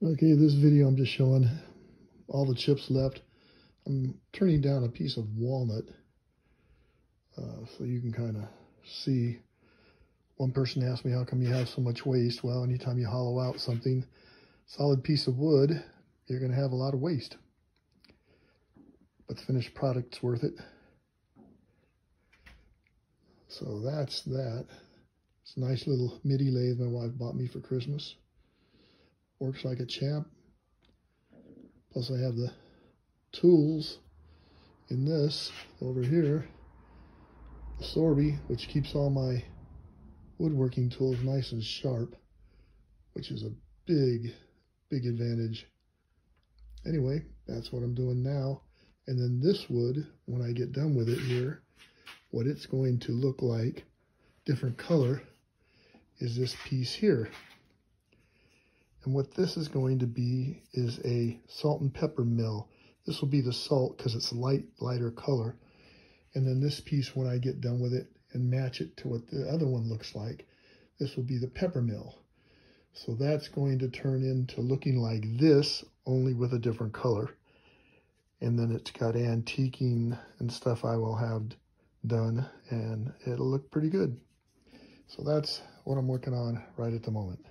Okay, this video I'm just showing all the chips left. I'm turning down a piece of walnut uh, so you can kind of see. One person asked me, how come you have so much waste? Well, anytime you hollow out something, solid piece of wood, you're going to have a lot of waste. But the finished product's worth it. So that's that. It's a nice little MIDI lathe my wife bought me for Christmas works like a champ. Plus I have the tools in this over here, the Sorby, which keeps all my woodworking tools nice and sharp, which is a big, big advantage. Anyway, that's what I'm doing now. And then this wood, when I get done with it here, what it's going to look like, different color, is this piece here. And what this is going to be is a salt and pepper mill. This will be the salt because it's light, lighter color. And then this piece, when I get done with it and match it to what the other one looks like, this will be the pepper mill. So that's going to turn into looking like this, only with a different color. And then it's got antiquing and stuff I will have done, and it'll look pretty good. So that's what I'm working on right at the moment.